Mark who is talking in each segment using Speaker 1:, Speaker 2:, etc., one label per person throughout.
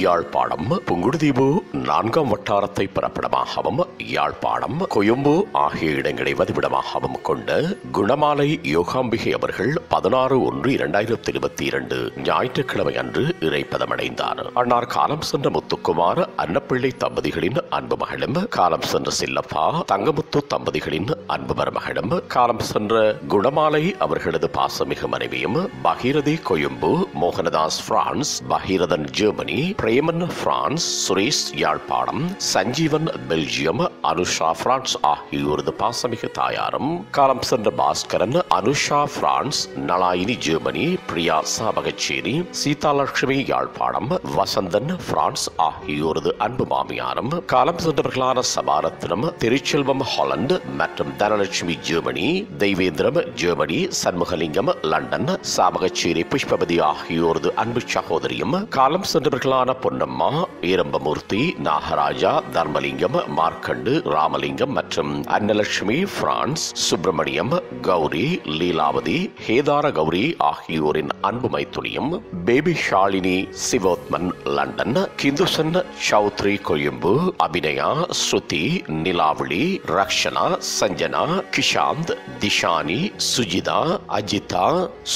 Speaker 1: யாழ்ப்பாணம் புங்குடுதீவு நான்காம் வட்டாரத்தை பிறப்பிடமாகவும் யாழ்ப்பாணம் கொயம்பு ஆகிய இடங்களை வதிவிடமாகவும் கொண்ட குணமாலை யோகாம்பிகை அவர்கள் பதினாறு ஒன்று இரண்டாயிரத்தி இருபத்தி இரண்டு ஞாயிற்றுக்கிழமை அன்று இறைப்பதமடைந்தார். அன்னார் காலம் சென்ற முத்துக்குமார் அன்னப்பிள்ளை தம்பதிகளின் அன்பு மகளும் காலம் சென்ற சில்லப்பா தங்கமுத்து தம்பதிகளின் அன்பு மருமகளும் காலம் சென்ற குணமாலை அவர்களது பாசமிகு மனைவியும் Bhagirathi Colombo Mohanadas France Bhagirathan Germany Preman France Suresh Yalpanam Sanjeevan Belgium Anusha France ஆகியோரது பாசமிகு தாயாரும் காலம் சென்ற Baskaran Anusha France Nalayini Germany Priya Chavakachcheri Seethalakshmi Yalpanam Vasanthan France ஆகியோரது அன்பு மாமியாரும் காலம் சென்றவர்களான சபாரத்னம் திருச்செல்வம் ஹாலந்து மற்றும் Dhanalakshmi Germany Theivendram Germany Shanmugalingam London Chavakachcheri Pushpapathi ஆகியோரது அன்பு சகோதரியும் காலம் சென்றவர்களான பொன்னம்மா ஈரம்பமூர்த்தி நாகராஜா தர்மலிங்கம் மார்க்கண்டு ராமலிங்கம் மற்றும் அன்னலட்சுமி பிரான்ஸ் சுப்பிரமணியம் கௌரி லீலாவதி ஹேதார கௌரி ஆகியோரின் அன்பு மைத்துனியும் பேபி ஷாலினி சிவோத்மன் லண்டன் கிந்துசன் சௌத்ரி கொழும்பு அபிநயா ஸ்ருதி நிலாவளி ரக்ஷனா சஞ்சனா கிஷாந்த் திஷானி சுஜிதா அஜிதா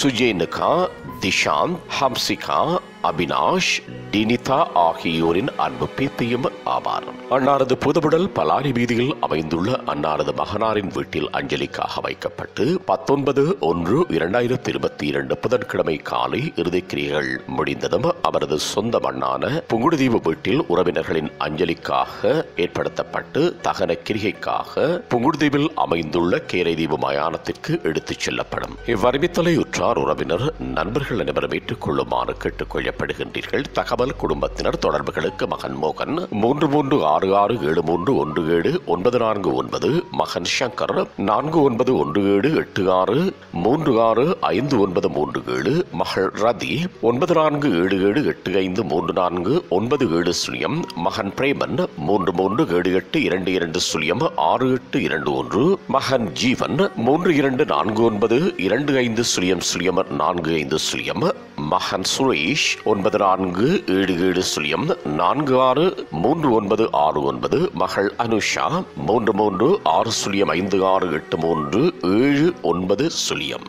Speaker 1: சுஜேனுகா திஷாந்த் ஹம்சிகா அபினாஷ் டினிதா ஆகியோரின் அன்பு பேத்தியும் ஆவார். அன்னாரது புதுவுடல் பலாரி வீதியில் அமைந்துள்ள அன்னாரது மகனாரின் வீட்டில் அஞ்சலிக்காக வைக்கப்பட்டு பத்தொன்பது ஒன்று இரண்டாயிரத்தி இருபத்தி இரண்டு புதன்கிழமை காலை இறுதிக்கிரியைகள் முடிந்ததும் அவரது சொந்த மண்ணான புங்குடுதீவு வீட்டில் உறவினர்களின் அஞ்சலிக்காக ஏற்படுத்தப்பட்டு தகன கிரிகைக்காக புங்குடுதீவில் அமைந்துள்ள கேரைதீவு மயானத்திற்கு எடுத்துச் செல்லப்படும். இவ்வறிவித்தலை உற்றார் உறவினர் நண்பர்கள் அனைவரும் ஏற்றுக்கொள்ளுமாறு கேட்டுக்கொள்ளப்படுகின்றீர்கள் தகவல் குடும்பத்தினர் தொடர்புகளுக்கு மகன் மோகன் மூன்று மூன்று ஆறு ஆறு ஏழு மூன்று ஒன்று ஏழு ஒன்பது நான்கு ஒன்பது மகன் சங்கர் நான்கு ஒன்பது ஒன்று ஏழு எட்டு ஆறு மூன்று ஆறு ஐந்து ஒன்பது மூன்று ஏழு மகள் ரதி ஒன்பது நான்கு ஏழு ஏழு எட்டு ஐந்து மூன்று நான்கு ஒன்பது ஏழு சுழியம் மகன் பிரேமன் மூன்று மூன்று ஏழு எட்டு இரண்டு இரண்டு சுழியம் ஆறு எட்டு இரண்டு ஒன்று மகன் ஜீவன் மூன்று இரண்டு நான்கு ஒன்பது இரண்டு ஐந்து சுழியம் சுழியம் நான்கு ஐந்து சுழியம் மகன் சுரேஷ் ஒன்பது நான்கு ஏழு ஏழு சுழியம் நான்கு ஆறு மூன்று ஒன்பது ஆறு ஒன்பது மகள் அனுஷா மூன்று மூன்று ஆறு சுழியம் ஐந்து ஆறு எட்டு மூன்று ஏழு ஒன்பது சுழியம்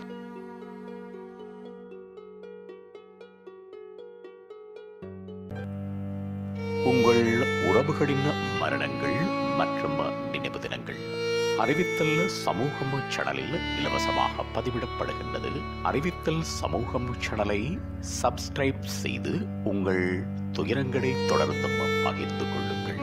Speaker 1: உங்கள் உறவுகளின் மரணங்கள் மற்றும் நினைவு தினங்கள். அறிவித்தல் சமூகம் சேனலில் இலவசமாக பதிவிடப்படுகின்றது. அறிவித்தல் சமூகம் சேனலை சப்ஸ்கிரைப் செய்து உங்கள் துயரங்களை தொடர்ந்தும் பகிர்ந்து கொள்ளுங்கள்.